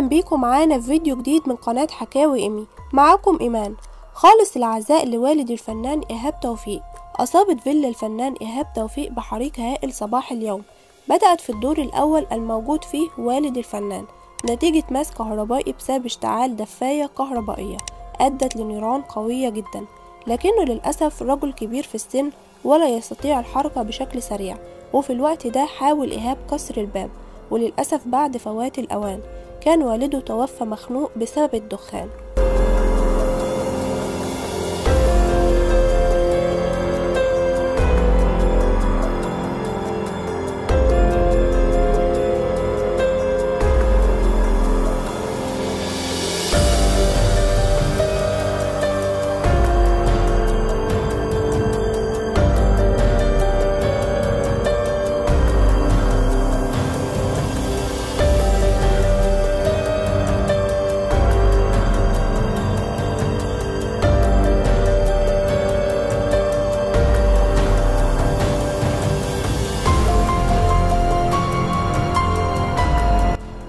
بيكم معانا في فيديو جديد من قناة حكاوي إيمي. معاكم إيمان. خالص العزاء لوالد الفنان إيهاب توفيق. أصابت فيلا الفنان إيهاب توفيق بحريق هائل صباح اليوم. بدأت في الدور الأول الموجود فيه والد الفنان. نتيجة ماس كهربائي بسبب اشتعال دفاية كهربائية. أدت لنيران قوية جدا. لكنه للأسف رجل كبير في السن ولا يستطيع الحركة بشكل سريع. وفي الوقت ده حاول إيهاب كسر الباب. وللأسف بعد فوات الأوان. كان والده توفى مخنوق بسبب الدخان.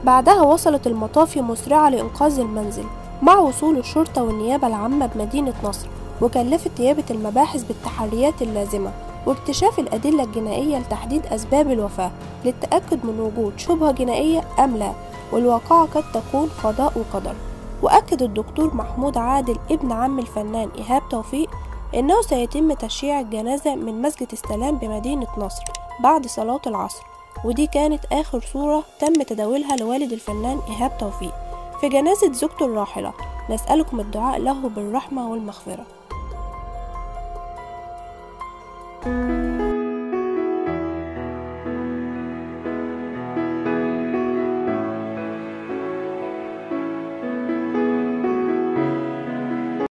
بعدها وصلت المطافي مسرعة لإنقاذ المنزل مع وصول الشرطة والنيابة العامة بمدينة نصر وكلفت نيابة المباحث بالتحريات اللازمة واكتشاف الأدلة الجنائية لتحديد أسباب الوفاة للتأكد من وجود شبهة جنائية أم لا والواقعة قد تكون قضاء وقدر. وأكد الدكتور محمود عادل ابن عم الفنان إيهاب توفيق إنه سيتم تشييع الجنازة من مسجد السلام بمدينة نصر بعد صلاة العصر. ودي كانت آخر صورة تم تداولها لوالد الفنان إيهاب توفيق. في جنازة زوجته الراحلة نسألكم الدعاء له بالرحمة والمغفرة.